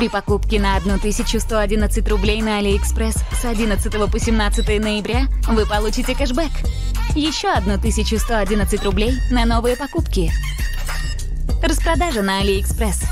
При покупке на 1111 рублей на Алиэкспресс с 11 по 17 ноября вы получите кэшбэк. Еще 1111 рублей на новые покупки. Распродажа на Алиэкспресс.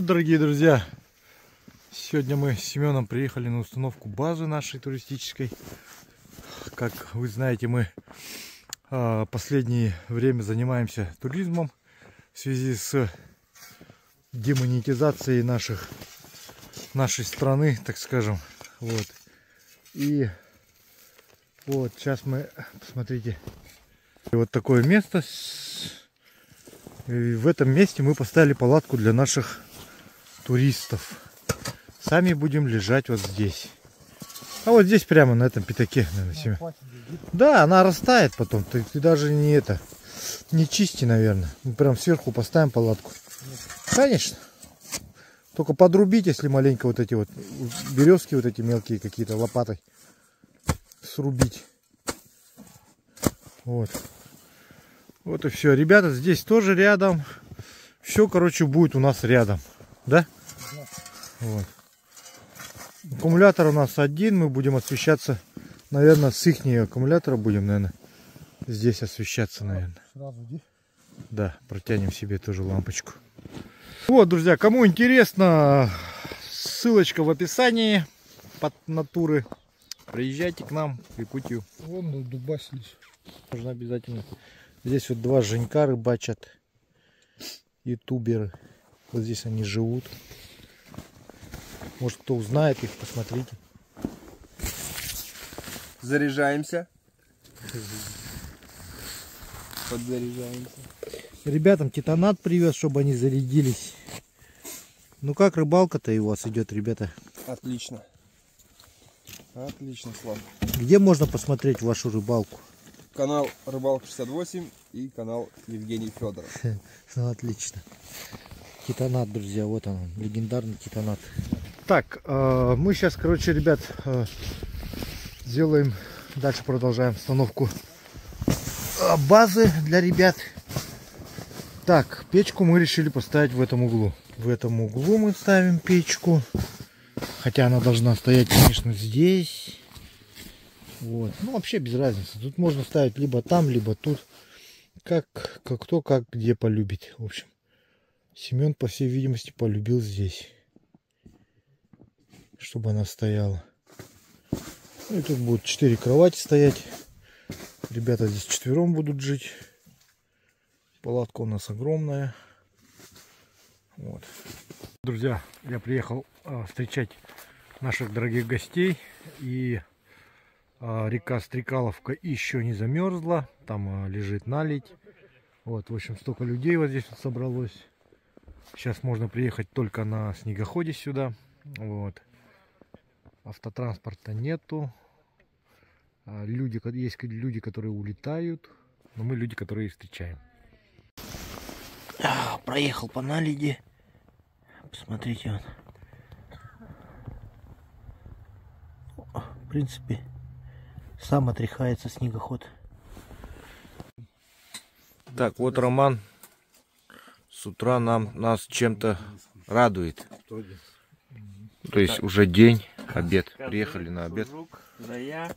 Вот, дорогие друзья, сегодня мы с Семеном приехали на установку базы нашей туристической. Как вы знаете, мы а, последнее время занимаемся туризмом в связи с демонетизацией наших, нашей страны, так скажем. Вот. И вот сейчас мы, посмотрите, вот такое место. В этом месте мы поставили палатку для наших туристов. Сами будем лежать вот здесь. А вот здесь прямо на этом пятаке, наверное, Семен. Да, она растает потом. Ты, ты даже не это, не чисти, наверное. Мы прям сверху поставим палатку. Конечно. Только подрубить, если маленько вот эти вот березки, вот эти мелкие какие-то лопатой срубить. Вот. Вот и все. Ребята, здесь тоже рядом. Все, короче, будет у нас рядом. Да? Вот. Аккумулятор у нас один. Мы будем освещаться, наверное, с их аккумулятора будем, наверное, здесь освещаться, наверное. Сразу иди. Да, протянем себе тоже лампочку. Вот, друзья, кому интересно, ссылочка в описании под натуры. Приезжайте к нам в Якутию. Вон дубасились. Нужно обязательно. Здесь вот два Женька рыбачат. Ютуберы. Вот здесь они живут. Может кто узнает их, посмотрите. Заряжаемся. Подзаряжаемся. Ребятам титанат привез, чтобы они зарядились. Ну как рыбалка-то у вас идет, ребята? Отлично. Отлично, Слав. Где можно посмотреть вашу рыбалку? Канал Рыбалка 68 и канал Евгений Федоров. Ну, отлично. Титанат, друзья, вот он, легендарный титанат. Так, э, мы сейчас, короче, ребят, э, сделаем, дальше продолжаем установку э, базы для ребят. Так, печку мы решили поставить в этом углу. В этом углу мы ставим печку. Хотя она должна стоять, конечно, здесь. Вот. Ну, вообще без разницы. Тут можно ставить либо там, либо тут. Как, как кто как где полюбит. В общем, Семен, по всей видимости, полюбил здесь. Чтобы она стояла. Ну, и тут будут четыре кровати стоять. Ребята здесь четвером будут жить. Палатка у нас огромная. Вот. Друзья, я приехал а, встречать наших дорогих гостей. И а, река Стрекаловка еще не замерзла. Там а, лежит наледь. Вот, в общем, столько людей вот здесь вот собралось. Сейчас можно приехать только на снегоходе сюда. Вот. Автотранспорта нету. А, Люди, есть люди, которые улетают. Но мы люди, которые их встречаем. Проехал по наледи. Посмотрите вот. В принципе, сам отряхается снегоход. Так, вот Роман с утра нам нас чем-то радует. То есть уже день, обед. Приехали на обед. Жук, да я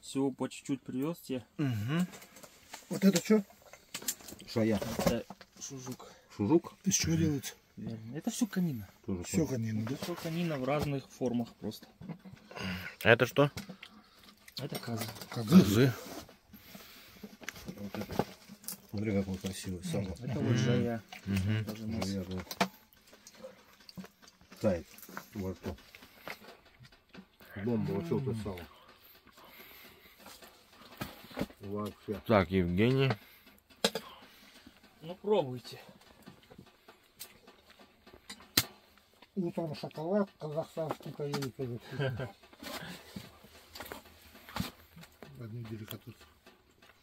всего по чуть-чуть привез тебе. Вот это что? Шая. Это шужук. Шужук? Из чего делается? Верно. Это все канина. Все конину, да? Все канина в разных формах просто. А это что? Это каза. Козы. Смотри, какой красивый сало. Это вот жая. Мгм. Даже нас. Наверное. Тает во рту. Бомба, вообще вот это сало. Вообще. Так, Евгений. Ну пробуйте. Утром шоколад, казахстанский поели, конечно. Одну деликатесу.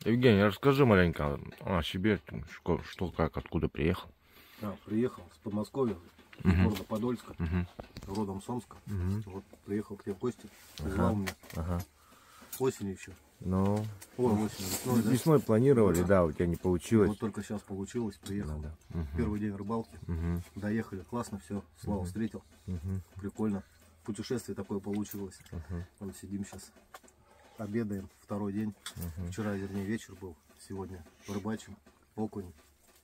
Евгений, расскажи маленько о себе, что, что, как, откуда приехал. А, приехал с Подмосковья, Мгм. города Подольска, Мгм. родом с Омска. Мгм. Вот приехал к тебе в гости, звал меня Ага. осенью еще. Ну, Ой, осенью, весной, да? весной планировали, да, у тебя не получилось. Вот только сейчас получилось, приехал. Да, да. Мгм. Первый день рыбалки, Мгм. доехали, классно все, Слава встретил, Мгм. прикольно. Путешествие такое получилось. Мгм. Вот сидим сейчас, обедаем, второй день. Вчера, вернее, вечер был, сегодня рыбачим, окунь,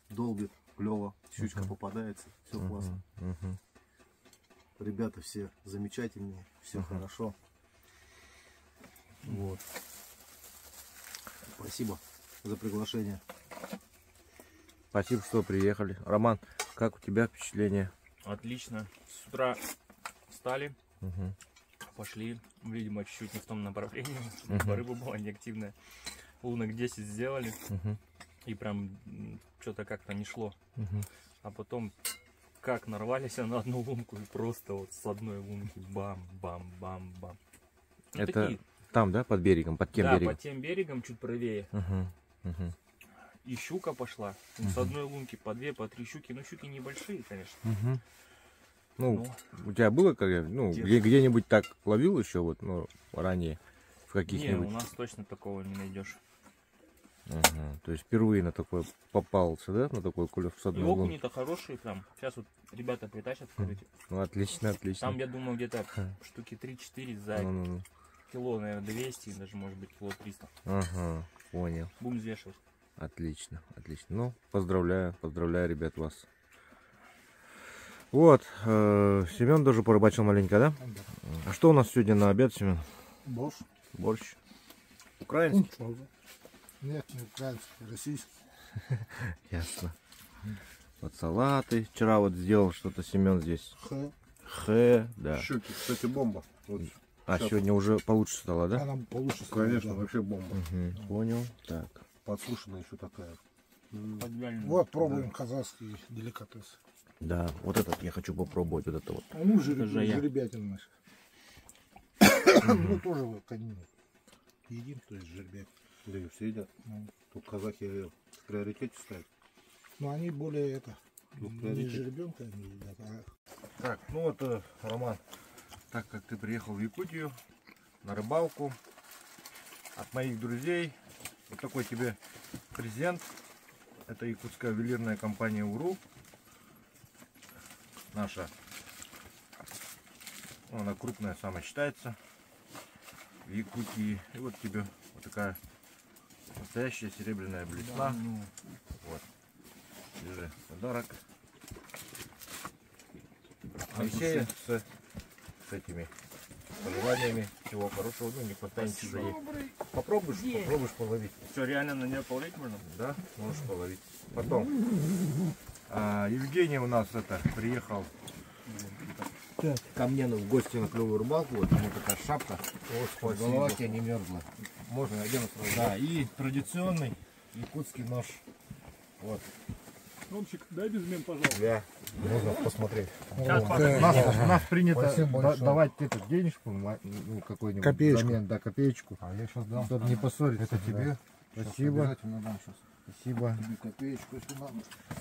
долбит, клево, щучка попадается, все классно. Мгм. Ребята все замечательные, все хорошо. Вот. Спасибо за приглашение. Спасибо, что приехали. Роман, как у тебя впечатление? Отлично. С утра встали, Мгм. пошли. Видимо, чуть-чуть не в том направлении. Мгм. Рыба была неактивная. Лунок 10 сделали. Мгм. И прям что-то как-то не шло. Мгм. А потом как нарвались на одну лунку и просто вот с одной лунки бам-бам-бам-бам. Ну, Это такие, Там, да, под берегом, под тем да, берегом? по тем берегам чуть правее. Мгм. Мгм. И щука пошла. Ну, С одной лунки по две, по три щуки. Ну, щуки небольшие, конечно. Мгм. Ну, Ну, у тебя было когда, ну, Где- где, где-нибудь так ловил еще вот, ну, ранее в не, каких-нибудь? у нас точно такого не найдешь. Ага, То есть впервые на такой попался, да, на такой кулек с И одной окуни-то хорошие прям. Сейчас вот ребята притащат в корыте. Ну, отлично, отлично. Там, я думаю, где-то штуки 3-4 за Ну-ну-ну. кило, наверное, 200, даже, может быть, кило 300. Ага, понял. Будем взвешивать. Отлично, отлично. Ну, поздравляю, поздравляю, ребят, вас. Вот, Семен тоже порыбачил маленько, да? А что у нас сегодня на обед, Семен? Борщ. Борщ. Украинский? Нет, не украинский, российский. Ясно. Вот салаты. Вчера вот сделал что-то Семен здесь. Х. Х, да. Щуки, кстати, бомба. Вот, А сегодня уже получше стало, да? Она получше стала, конечно, да. вообще бомба. Мгм, Понял. Так. Подсушенная еще такая. Подвяльную. Вот, пробуем казахский деликатес. Да, вот этот я хочу попробовать, вот это вот. А ну, жереб... Же жеребятина Ну, тоже вот конину. Едим, то есть жеребят. Да и все едят. Ну. Тут казахи в приоритете ставят. Но они более это, Ну, не жеребенка они едят, а Так, ну вот, э, Роман, так как ты приехал в Якутию на рыбалку, от моих друзей вот такой тебе презент. Это якутская ювелирная компания УРУ. Наша. Ну, Она крупная сама считается в Якутии. И вот тебе вот такая настоящая серебряная блесна. Вот. Держи подарок. Моисея с, с этими пожеланиями. Всего хорошего. Ну, не хватает чужие. Попробуешь, попробуешь половить. Что, реально на нее половить можно? Да, можешь половить. Потом. а, Евгений у нас это приехал ко мне ну, в гости на клевую рыбалку. Вот ему такая шапка. Голова тебе не мерзла. Можно одену сразу. Да, и традиционный якутский нож. Вот. Ромчик, дай без мен, пожалуйста. Да. Можно посмотреть. Сейчас У посмотрим. нас, у нас принято да- давать эту денежку, ну, какой-нибудь Копеечку. взамен, да, копеечку. А я сейчас дам. Чтобы не поссориться. Это тебе. Спасибо, Обязательно дам сейчас. Спасибо. Копеечку, если надо.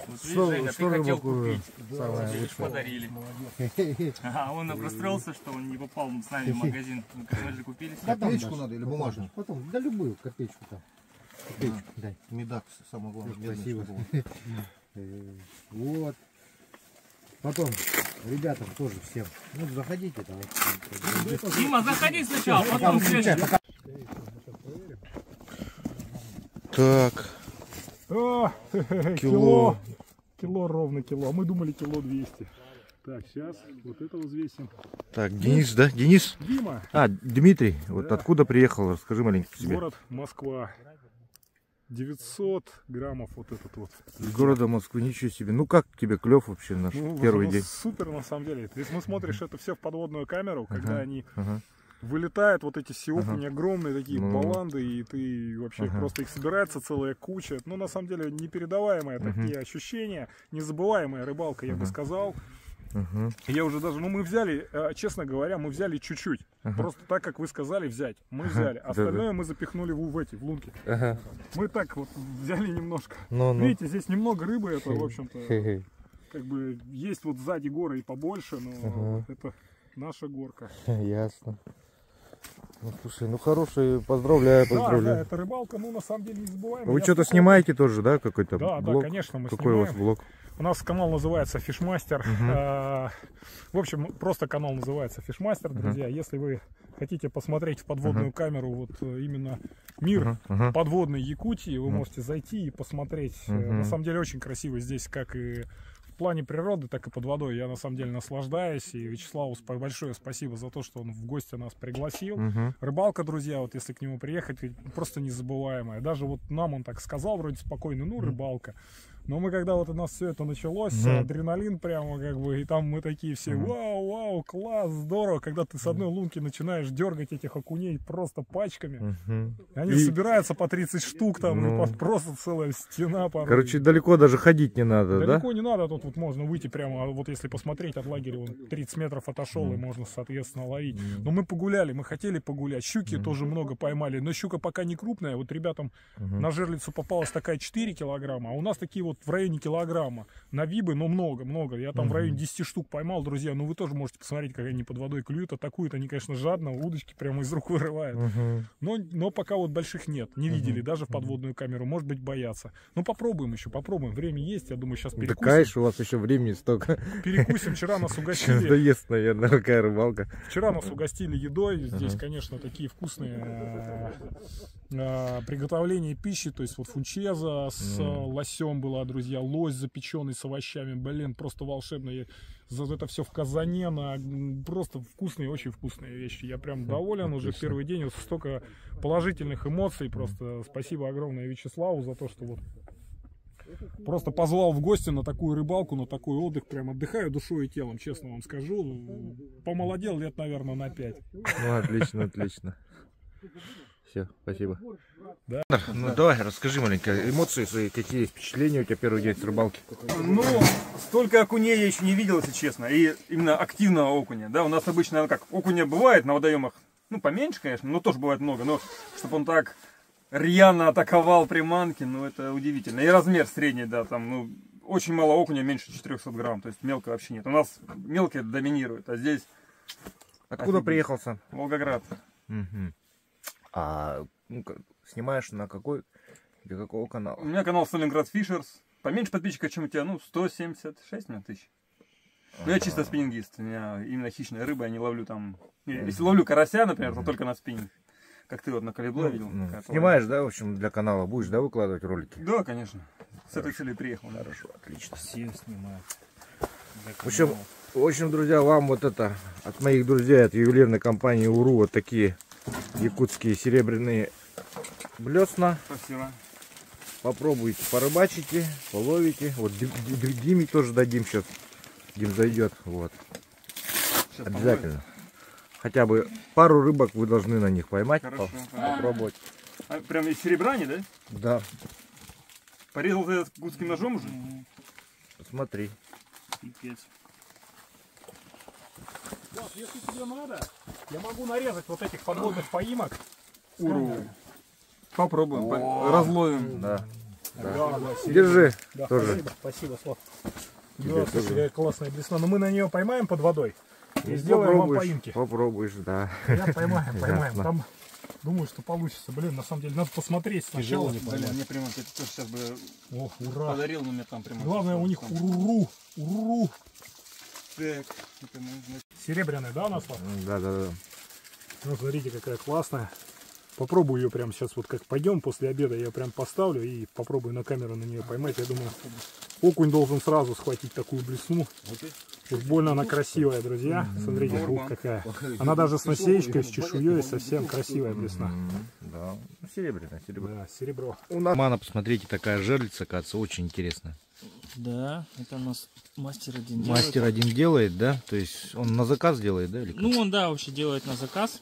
Вот Что- видишь, Женя, что ты хотел купить. самое Видишь, лучшее? подарили. А он расстроился, что он не попал с нами в магазин. Мы же купили себе. Копеечку надо или бумажную? Потом, да любую копеечку там. Копеечку дай. Медак, самое главное. Спасибо. Э, Вот. Потом, ребятам тоже всем. Ну, заходите, давайте. Дима, заходи сначала, потом следующий. Так, Кило. Кило ровно кило. А мы думали кило 200. Так, сейчас вот это взвесим. так, Денис, да? Денис? Дима, А, Дмитрий, вот Да. откуда приехал? Расскажи маленько себе. город Москва. 900 граммов вот этот вот. Из города Москвы, ничего себе. Ну как тебе клев вообще наш Ну, первый ну, день? Супер на самом деле. Если мы смотришь это все в подводную камеру, когда Ага. они Ага. Вылетают, вот эти сиопни огромные такие Ну. баланды, и ты вообще Ага. просто их собирается целая куча. Ну, на самом деле, непередаваемые такие ощущения, незабываемая рыбалка, я бы Ага. сказал. Мгм. Я уже даже, ну мы взяли, э, честно говоря, мы взяли чуть-чуть. Просто так, как вы сказали взять, мы взяли. Остальное мы запихнули в, в эти, в лунки. Ага. Мы так вот взяли немножко. Ну, ну. Видите, здесь немного рыбы, это, в общем-то, как бы есть вот сзади горы и побольше, но Ага. это наша горка. Ясно. Ну, слушай, ну хороший, поздравляю, Да, да, поздравляю. это рыбалка, ну на самом деле не забываем. Вы что-то снимаете тоже, да, какой-то Да, да, блог? конечно, мы Какой у вас снимаем. блог? У нас канал называется Фишмастер. Э, В общем, просто канал называется Фишмастер, друзья. Если вы хотите посмотреть в подводную камеру вот э, именно мир ага. подводной Якутии, вы можете зайти и посмотреть. Мгм. На самом деле очень красиво здесь, как и плане природы, так и под водой. Я на самом деле наслаждаюсь. И Вячеславу большое спасибо за то, что он в гости нас пригласил. Мгм. Рыбалка, друзья, вот если к нему приехать, просто незабываемая. Даже вот нам он так сказал, вроде спокойно, ну, рыбалка. Но мы когда вот у нас все это началось, Мгм. адреналин прямо как бы, и там мы такие все, вау, вау, класс, здорово, когда ты с одной лунки начинаешь дергать этих окуней просто пачками. Мгм. Они И- собираются по 30 штук там, и Ну. по- просто целая стена порой. Короче, далеко даже ходить не надо, да? Далеко не надо, тут вот можно выйти прямо, а вот если посмотреть от лагеря, он 30 метров отошел, и можно, соответственно, ловить. Но мы погуляли, мы хотели погулять. Щуки тоже много поймали, но щука пока не крупная. Вот ребятам на жерлицу попалась такая 4 килограмма, а у нас такие вот в районе килограмма. На вибы, ну много, много. Я там в районе 10 штук поймал, друзья. Ну вы тоже можете посмотреть, как они под водой клюют, атакуют. Они, конечно, жадно, удочки прямо из рук вырывают. Мгм. Но, но пока вот больших нет, не видели, даже в подводную камеру. Может быть, боятся. Ну попробуем еще, попробуем. Время есть, я думаю, сейчас Да, перекусим. конечно, у вас еще времени столько. Перекусим. Вчера нас Сейчас угостили. доест, наверное, какая рыбалка. Вчера нас угостили едой. Здесь, конечно, такие вкусные э, приготовления пищи. То есть вот фунчеза с э, лосем была, друзья. Лось запеченный с овощами. Блин, просто волшебно. Я За это все в казане. На... Просто вкусные, очень вкусные вещи. Я прям доволен уже в первый день. Вот столько положительных эмоций. Просто спасибо огромное Вячеславу за то, что вот Просто позвал в гости на такую рыбалку, на такой отдых. Прям отдыхаю душой и телом, честно вам скажу. Помолодел лет, наверное, на 5. Ну, отлично, отлично. Все, спасибо. Да. Ну давай, расскажи маленько эмоции свои, какие впечатления у тебя первый день с рыбалки? Ну, столько окуней я еще не видел, если честно. И именно активного окуня. Да, у нас обычно, ну как, окуня бывает на водоемах, ну, поменьше, конечно, но тоже бывает много. Но чтобы он так рьяно атаковал приманки, ну, это удивительно. И размер средний, да, там, ну, очень мало окуня, меньше 400 грамм. То есть мелко вообще нет. У нас мелкие доминируют, а здесь Откуда Офигеть. приехал сам? Волгоград. Мгм. А ну, снимаешь на какой, для какого У канала? меня канал Сталинград Фишерс. Поменьше подписчиков, чем у тебя, ну, 176 наверное, тысяч. Ну, я чисто спиннингист. У меня именно хищная рыба, я не ловлю там... Если ловлю карася, например, то только на спиннинг. Как ты вот на калибло видел. Ну, снимаешь, да, в общем, для канала будешь, да, выкладывать ролики? Да, конечно. С этой целью приехал. Хорошо, отлично. Все снимают. В общем, в общем, друзья, вам вот это от моих друзей, от ювелирной компании УРУ, вот такие якутские серебряные блесна. Спасибо. Попробуйте, порыбачите, половите. Вот Ди- Ди- Диме тоже дадим сейчас. Дим зайдет, вот, Сейчас обязательно. Хотя бы пару рыбок вы должны на них поймать, Хорошо. по- попробовать. А, прям из серебра не, да? Да, Порезал ты этот гудским ножом уже? посмотри. Пипец. Если тебе надо, я могу нарезать вот этих подводных поимок. Уру. Попробуем, по- разловим. Да. Да, да. Держи Да, тоже. Спасибо, спасибо, Слав. Да, слушай, классная блесна. Но мы на нее поймаем под водой и Ну, сделаем вам попробуешь, поимки. Попробуешь, да. Я поймаем, поймаем. Ясно. Там думаю, что получится. Блин, на самом деле, надо посмотреть сначала. Блин, мне прямо это тоже сейчас бы Ох, ура. подарил, но мне там прямо... Главное, у них там. уруру. Так, это нужно- Серебряная, да, Наслав? Да, да, да. Ну, смотрите, какая классная. Попробую ее прямо сейчас, вот как пойдем после обеда, я прям поставлю и попробую на камеру на нее поймать. Я думаю, окунь должен сразу схватить такую блесну. Уж больно она красивая, друзья. Смотрите, ух, какая. Она даже с насеечкой, с чешуей, совсем красивая блесна. Да. Ну, Серебряная, серебряная. Да, серебро. У нас... Мана, посмотрите, такая жерлица, кажется, очень интересная. Да, это у нас мастер один Мастер делает. один делает, да? То есть он на заказ делает, да? Или как? Ну, он, да, вообще делает на заказ.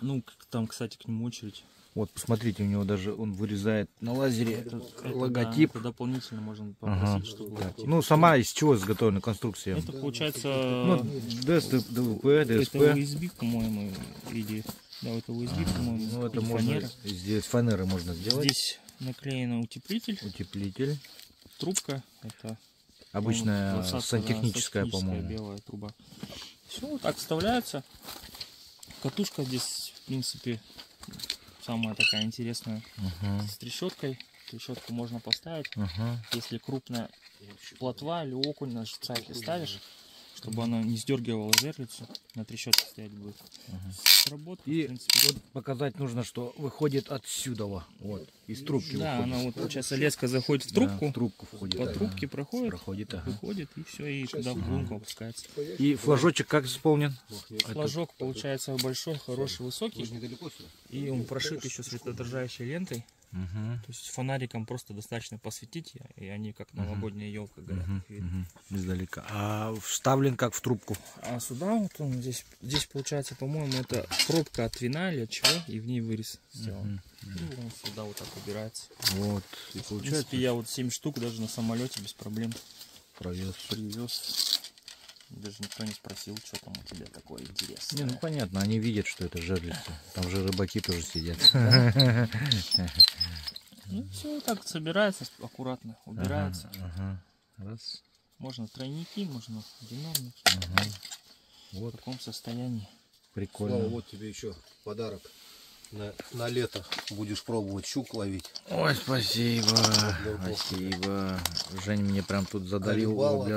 Ну, там, кстати, к нему очередь. Вот, посмотрите, у него даже он вырезает на лазере Это- это логотип. да, это дополнительно можно Ага. попросить, чтобы Так. Ну, сама из чего изготовлена конструкция? Это получается... Ну, ДС, ДВП, это ДСП. USB, по-моему, или... Да, это USB, по-моему. Ну, это можно фанера. здесь фанеры можно сделать. Здесь наклеен утеплитель, Утеплитель. Трубка. Это Обычная по-моему, 20, да, сантехническая, по-моему. белая труба. Все, вот так вставляется. Катушка здесь, в принципе, самая такая интересная. Ага, С трещоткой. Трещотку можно поставить. ага. Если крупная плотва или окунь на шцайке ставишь, чтобы она не сдергивала жерлицу, на трещотке стоять будет. Сработает, И в принципе. вот показать нужно, что выходит отсюда, во, вот, из трубки Да, выходит. она вот, получается, леска заходит в Да, трубку, в трубку входит. по ага. трубке проходит, Проходит, ага. выходит, и все, и туда в глубинку опускается. И флажочек как исполнен? Флажок получается большой, хороший, высокий, и он прошит еще светоотражающей лентой. Мгм, То есть фонариком просто достаточно посветить, и они как новогодняя елка горят. видно. мгм. Издалека. А вставлен как в трубку? А сюда вот он здесь, здесь получается, по-моему, это пробка от вина или от чего, и в ней вырез сделан. И он сюда вот так убирается. Вот. И В получается принципе, я вот 7 штук даже на самолете без проблем провес. привез. Даже никто не спросил, что там у тебя такое интересное. Не, ну понятно, они видят, что это жерлица. Там же рыбаки тоже сидят. Ну все так собирается аккуратно, убирается. Ага. Раз. Можно тройники, можно динамики. В Вот, таком состоянии. Слава, прикольно. вот тебе еще подарок. На, на лето будешь пробовать щук ловить. Ой, спасибо. Спасибо. Жень мне прям тут задарил Колебалок.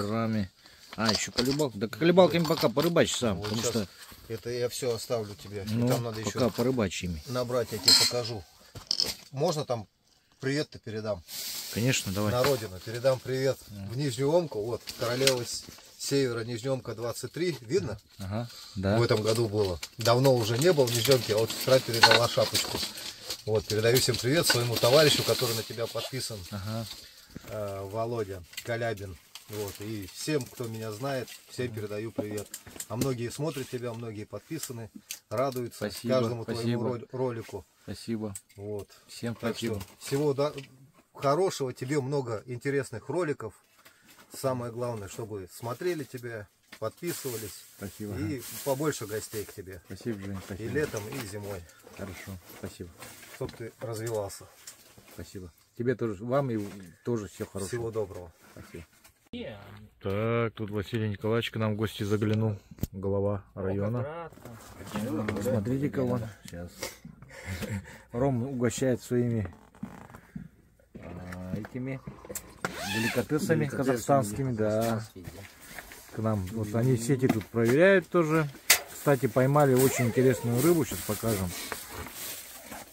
А, еще колебалку. Да колебалками пока порыбачь сам, Вот потому что Это я все оставлю тебе. И ну, там надо пока еще порыбачь ими. набрать, я тебе покажу. Можно там привет-то передам? Конечно, давай. На родину. Передам привет в Нижнюю Омку. Вот, королева севера Нижнеомка 23. Видно? Ага, да. В этом году было. Давно уже не был в Нижнемке, а вот сестра передала шапочку. Вот, передаю всем привет своему товарищу, который на тебя подписан. Ага. э, Володя Калябин. Вот, и всем, кто меня знает, всем передаю привет. А многие смотрят тебя, многие подписаны, радуются Спасибо, каждому спасибо. твоему ролику. Спасибо. Вот. Всем Так спасибо. что всего да- хорошего, тебе много интересных роликов. Самое главное, чтобы смотрели тебя, подписывались. Спасибо. И побольше гостей к тебе. Спасибо, Жень, И спасибо. летом, и зимой. Хорошо, спасибо. Чтоб ты развивался. Спасибо. Тебе тоже, вам и тоже всего хорошего. Всего доброго. Спасибо. Так, тут Василий Николаевич к нам в гости заглянул. Глава района. Смотрите-ка вон. Сейчас. Ром угощает своими а, этими деликатесами казахстанскими, да. К нам. Вот они сети тут проверяют тоже. Кстати, поймали очень интересную рыбу, сейчас покажем.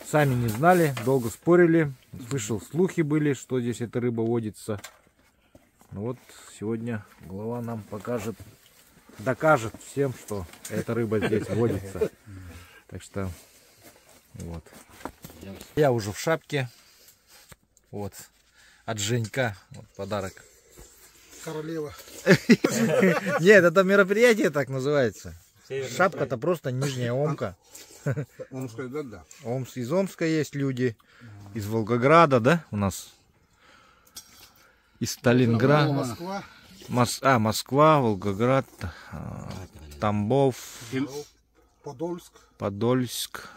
Сами не знали, долго спорили. Слышал, слухи были, что здесь эта рыба водится. Ну вот сегодня глава нам покажет, докажет всем, что эта рыба здесь водится. Так что вот. Я уже в шапке. Вот. От Женька. Вот подарок. Королева. Нет, это мероприятие так называется. Шапка-то просто нижняя омка. Омская, да, да. Омск, из Омска есть люди. Из Волгограда, да, у нас? Из Сталинграда. Москва. Мос- а, Москва, Волгоград, а, Тамбов, Подольск. Подольск.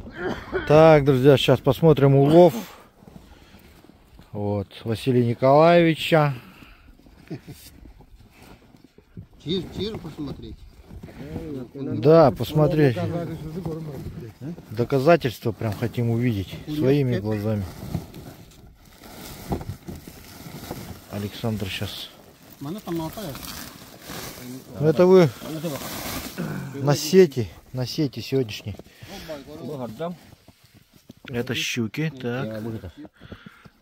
О- Так, друзья, сейчас посмотрим улов. Вот, Василия Николаевича. тир тир посмотреть. Да, посмотреть. Доказательства прям хотим увидеть своими глазами. Александр сейчас. Ну, это вы на сети, на сети сегодняшней. Это щуки, так.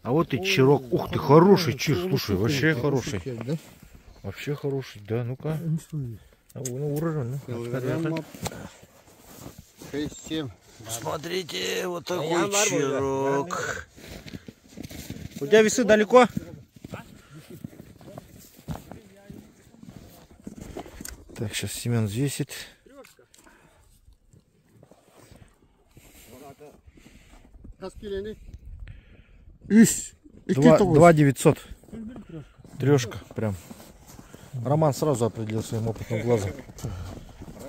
А вот и чирок. Ух ты, хороший чир, слушай, вообще хороший. Вообще хороший, да, ну-ка. Bunu vururum. Yıldırım Смотрите, вот такой чирок. У тебя весы далеко? Так, сейчас Семен взвесит. Два девятьсот. Трешка прям. Роман сразу определил своим опытным глазом.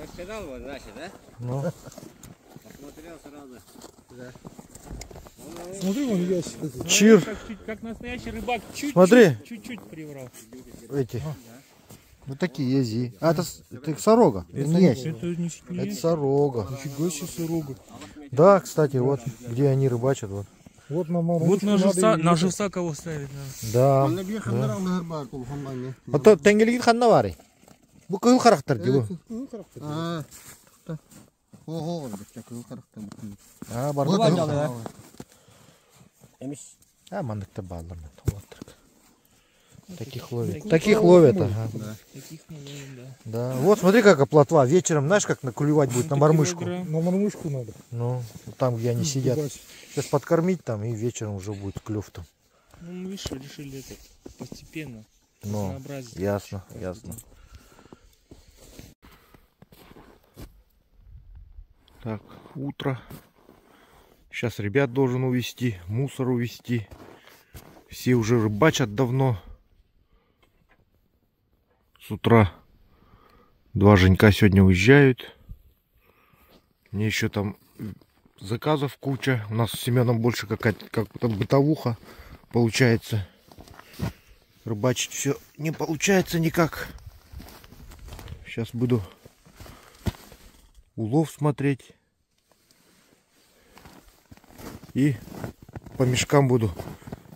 Рассказал вот, значит, да? Ну, Посмотрел сразу. Смотри, вон ящик. чир, Как, как настоящий рыбак, чуть-чуть, Смотри. чуть-чуть приврал. эти. Вот такие ези. А это, это их сорога? Это не ясь. Это не, не Это сорога. Нифига себе сырога. Да, кстати, вот где они рыбачат. Вот. Вот на Марусю Вот на, надо жуса, на жуса кого ставить надо. Да. А то тенгелигит ханна вари. Бу кыл характер дибу. Ого, бетте кыл характер. А, бар. Эмиш. А, мандыкта балдырмат. Олаттырк. Таких ловят. Таких ловят, ага. Таких мы ловим, да. Да. Вот смотри, какая плотва. Вечером, знаешь, как наклювать будет на мормышку. На мормышку надо. Ну, там, где они сидят. Сейчас подкормить там, и вечером уже будет клев там. Ну, мы видишь, решили это постепенно. Ну, ясно, ясно. Так, утро. Сейчас ребят должен увезти, мусор увезти. Все уже рыбачат давно. С утра два Женька сегодня уезжают. Мне еще там заказов куча. У нас с Семеном больше какая-то бытовуха получается. Рыбачить все не получается никак. Сейчас буду улов смотреть. И по мешкам буду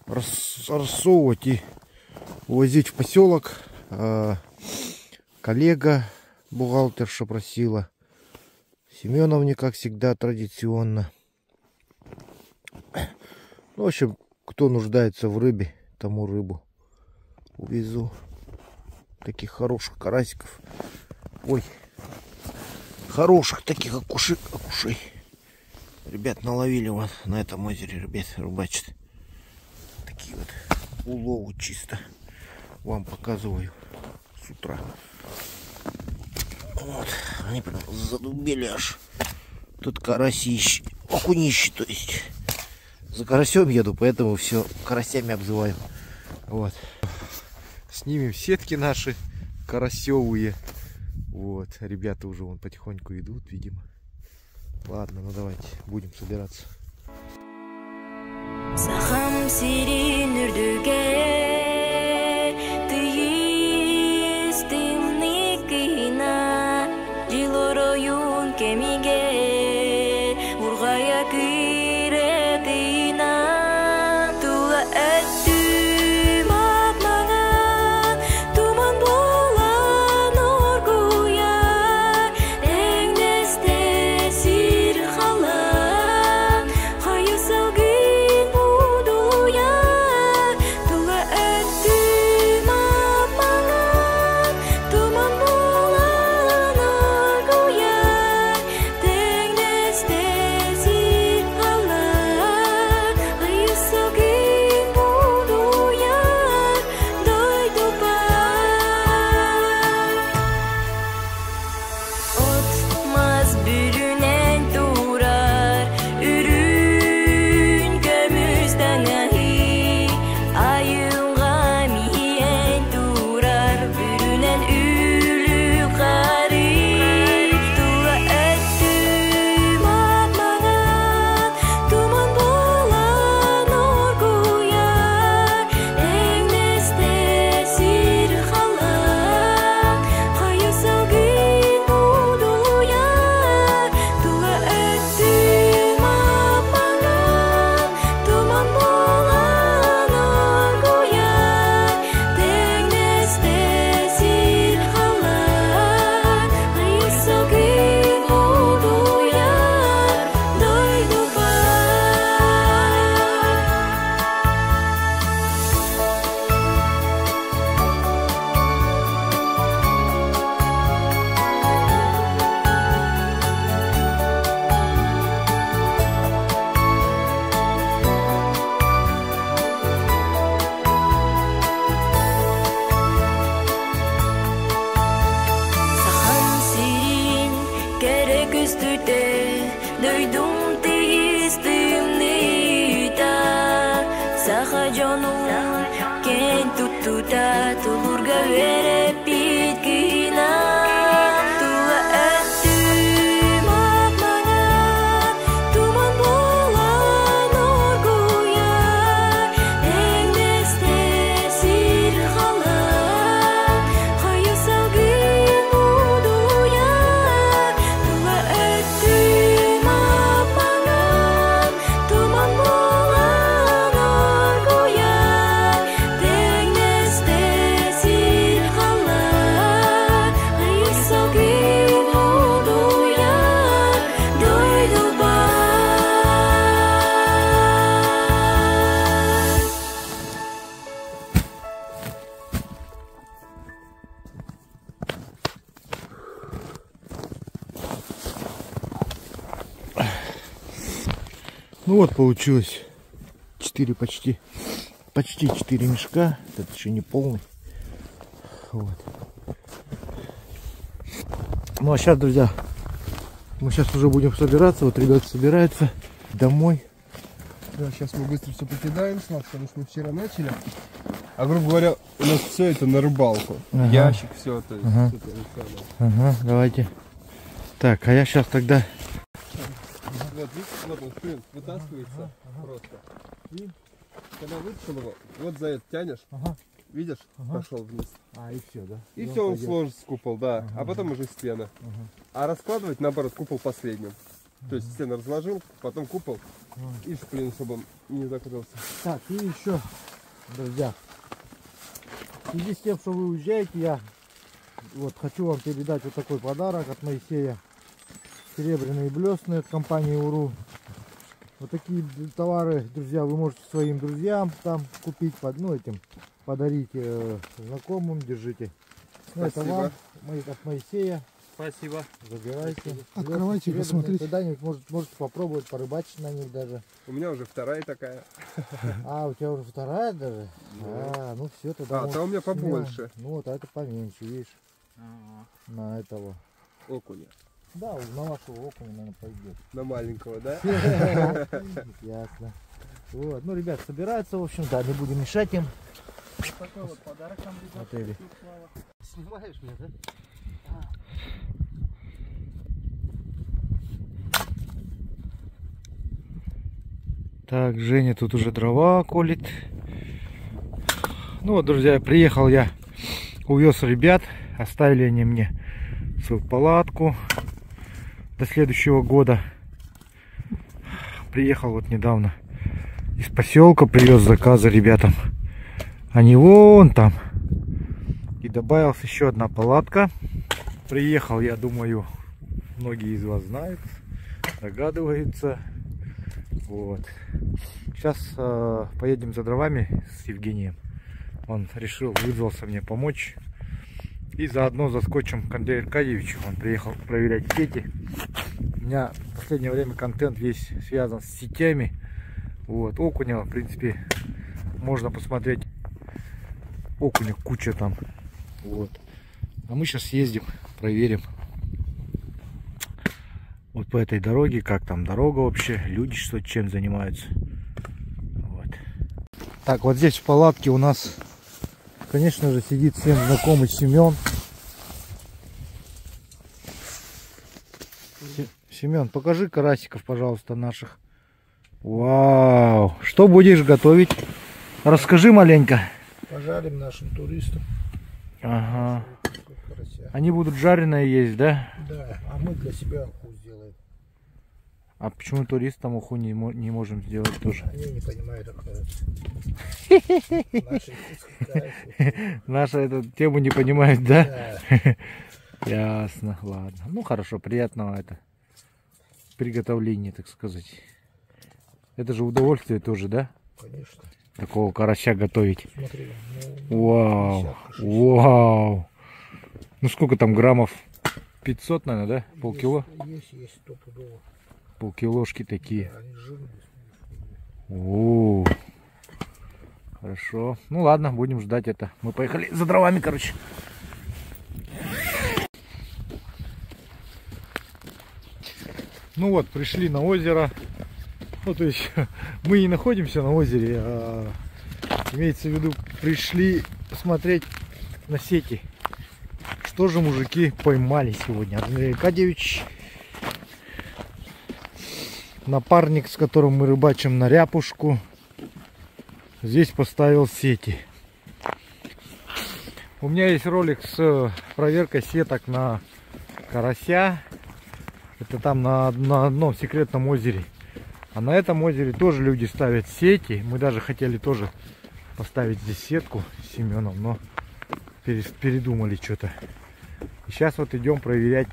рас- рассовывать и увозить в поселок. Коллега, бухгалтерша просила. Семеновне, как всегда, традиционно. Ну, в общем, кто нуждается в рыбе, тому рыбу увезу. Таких хороших карасиков. Ой. Хороших таких окуши, окушей. Ребят, наловили вот на этом озере, ребят, рыбачат. Такие вот уловы чисто. Вам показываю с утра. Вот. Они прям задубели аж. Тут карасищ. Окунищи, то есть. За карасем еду, поэтому все карасями обзываю. Вот. Снимем сетки наши карасевые. Вот. Ребята уже вон потихоньку идут, видимо. Ладно, ну давайте, будем собираться. Сахам сирин үрдүге 的 Ну вот получилось 4 почти, почти 4 мешка. Это еще не полный. Вот. Ну а сейчас, друзья, мы сейчас уже будем собираться. Вот ребята собираются домой. Да, сейчас мы быстро все покидаем, Слав, потому что мы вчера начали. А грубо говоря, у нас все это на рыбалку. Ага. Ящик, все, то есть Ага. это самое. Ага, давайте. Так, а я сейчас тогда... Видишь, вот он, шпринт вытаскивается просто. И когда вытащил его, вот за это тянешь, видишь, пошел вниз. А, и все, да? И Ну, все, он пойдет. сложится купол, да. А потом уже стена. А раскладывать, наоборот, купол последним. То есть стену разложил, потом купол и шплин, чтобы он не закрылся. Так, и еще, друзья, в связи с тем, что вы уезжаете, я вот хочу вам передать вот такой подарок от Моисея. Серебряные блесны от компании УРУ. Вот такие товары, друзья, вы можете своим друзьям там купить, под, ну, этим, подарить э, знакомым, держите. Ну, это Спасибо. вам Мо- от Моисея. Спасибо. Забирайте. Открывайте, Серебряные. посмотрите. Когда-нибудь может, можете попробовать порыбачить на них даже. У меня уже вторая такая. А, у тебя уже вторая даже? А, ну все, тогда. А, может, там у меня побольше. Ну вот, а это поменьше, видишь, на этого. Окуня. Да, на вашего окуня, наверное, пойдет. На маленького, да? Ясно. Вот, ну, ребят, собираются, в общем, да, не будем мешать им. Такой вот подарок там, ребят. Отели. Снимаешь меня, да? Так, Женя тут уже дрова колет. Ну вот, друзья, приехал я, увез ребят, оставили они мне свою палатку до следующего года. Приехал вот недавно из поселка, привез заказы ребятам. Они вон там. И добавилась еще одна палатка. Приехал, я думаю, многие из вас знают, догадываются. Вот. Сейчас э, поедем за дровами с Евгением. Он решил, вызвался мне помочь. И заодно заскочим к Андрею Аркадьевичу. Он приехал проверять сети. У меня в последнее время контент весь связан с сетями. Вот. Окуня, в принципе, можно посмотреть. Окуня куча там. Вот. А мы сейчас съездим, проверим. Вот по этой дороге, как там дорога вообще, люди что чем занимаются. Вот. Так, вот здесь в палатке у нас, конечно же, сидит всем знакомый Семен. Семен, покажи карасиков, пожалуйста, наших. Вау! Что будешь готовить? Расскажи маленько. Пожарим нашим туристам. Ага. Они будут жареные есть, да? Да, а мы для себя. А почему туристам уху не, не можем сделать тоже? Они не понимают, кайфы. Наша эту тему не понимает, да? Да. Ясно, ладно. Ну хорошо, приятного это приготовления, так сказать. Это же удовольствие тоже, да? Конечно. Такого карася готовить. Смотри, ну, Вау, вау. Ну сколько там граммов? 500, наверное, да? Полкило? Есть, есть, стопудово. Полкилошки такие. О, хорошо. Ну ладно, будем ждать это. Мы поехали за дровами, короче. Ну вот, пришли на озеро. Ну, то есть, мы не находимся на озере, а имеется в виду, пришли смотреть на сети. Что же мужики поймали сегодня? Андрей Аркадьевич, напарник, с которым мы рыбачим на ряпушку, здесь поставил сети. У меня есть ролик с проверкой сеток на карася. Это там на, на одном секретном озере. А на этом озере тоже люди ставят сети. Мы даже хотели тоже поставить здесь сетку с Семеном, но передумали что-то. Сейчас вот идем проверять,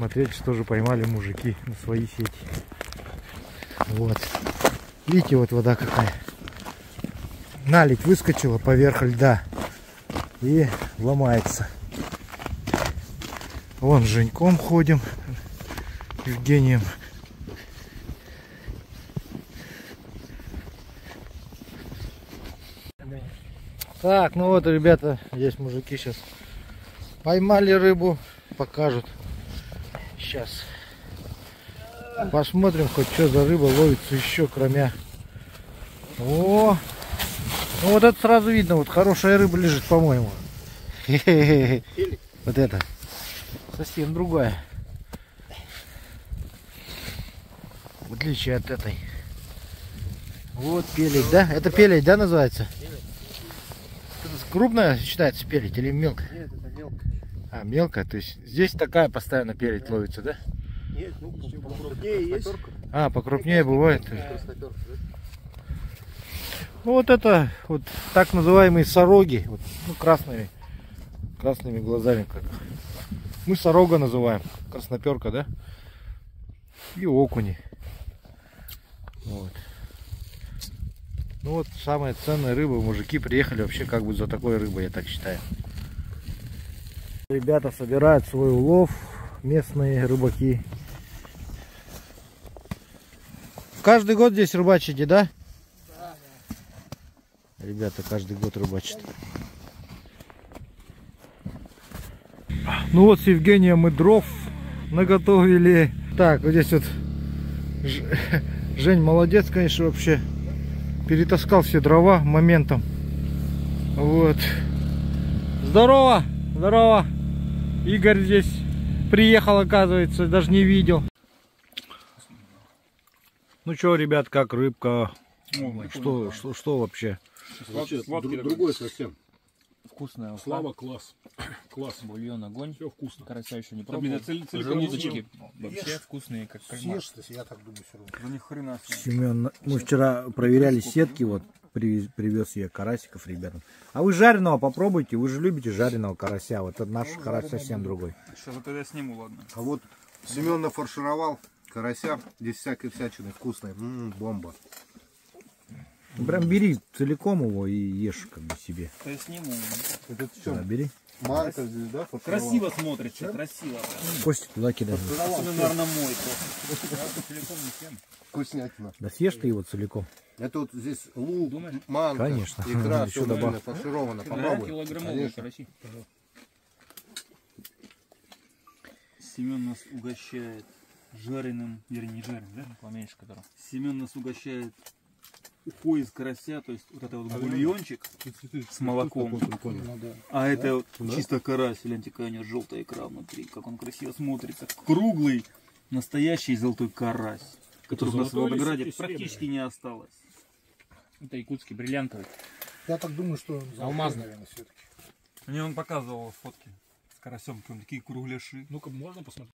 смотреть, что же поймали мужики на свои сети. Вот. Видите, вот вода какая. Налить выскочила поверх льда и ломается. Вон Женьком ходим, Евгением. Так, ну вот, ребята, здесь мужики сейчас поймали рыбу, покажут. Сейчас. Посмотрим, хоть что за рыба ловится еще, кроме... О! Ну вот это сразу видно, вот хорошая рыба лежит, по-моему. Вот это. Совсем другая. В отличие от этой. Вот пелей, да? Это пелей, да, называется? Крупная считается пелить или мелкая? Нет. А, мелкая, то есть здесь такая постоянно пелить ловится, да? Нет, ну, покрупнее есть. А, покрупнее бывает. Красноперка, да? Ну вот это вот так называемые сороги, вот, ну красными, красными глазами как. Мы сорога называем, красноперка, да? И окуни. Вот. Ну вот самая ценная рыба, мужики приехали вообще как бы за такой рыбой, я так считаю. Ребята собирают свой улов, местные рыбаки. Каждый год здесь рыбачите, да? Ребята каждый год рыбачат. Ну вот с Евгением мы дров наготовили. Так, вот здесь вот Жень молодец, конечно, вообще. Перетаскал все дрова моментом. Вот. Здорово! Здорово! Игорь здесь приехал, оказывается, даже не видел. Ну что, ребят, как рыбка? Что, что, что вообще? Вообще, Сладкий дру- такой. другой совсем. Вкусная. Слава, класс. Класс. Бульон, огонь. Все вкусно. Карася еще не Да, блин, пробовал. цель- целиком не Желудочки вообще вкусные, как кальмар. Съешь я так думаю, все равно. Да ни хрена. Семен, мы вчера проверяли сетки, вот привез, привез я карасиков ребятам. А вы жареного попробуйте, вы же любите жареного карася. Вот этот наш карась совсем другой. Сейчас я сниму, ладно. А вот Семен нафаршировал карася, здесь всякой всячины вкусной. М, бомба. Ну, Прям бери целиком его и ешь как бы себе. Есть сниму. Это Да, бери. Манка здесь, да? фаршировал? Красиво смотрится, красиво. Кости туда кидай. Особенно, наверное, мой. Вкуснятина. Да съешь ты его целиком. Это вот здесь лук, манка, Конечно. икра, все добавь. нормально фаршировано. Попробуй. караси. Семен нас угощает жареным, вернее не жареным, да? Поменьше которого. Семен нас угощает ухой из карася, то есть вот это вот бульончик с молоком. А это чисто карась, гляньте, какая у него желтая икра внутри, как он красиво смотрится. Круглый, настоящий золотой карась, который у нас в Волгограде практически не осталось. Это якутский бриллиантовый. Я так думаю, что Алмазный. наверное, все-таки. Мне он показывал фотки с карасем, прям такие кругляши. Ну-ка, можно посмотреть?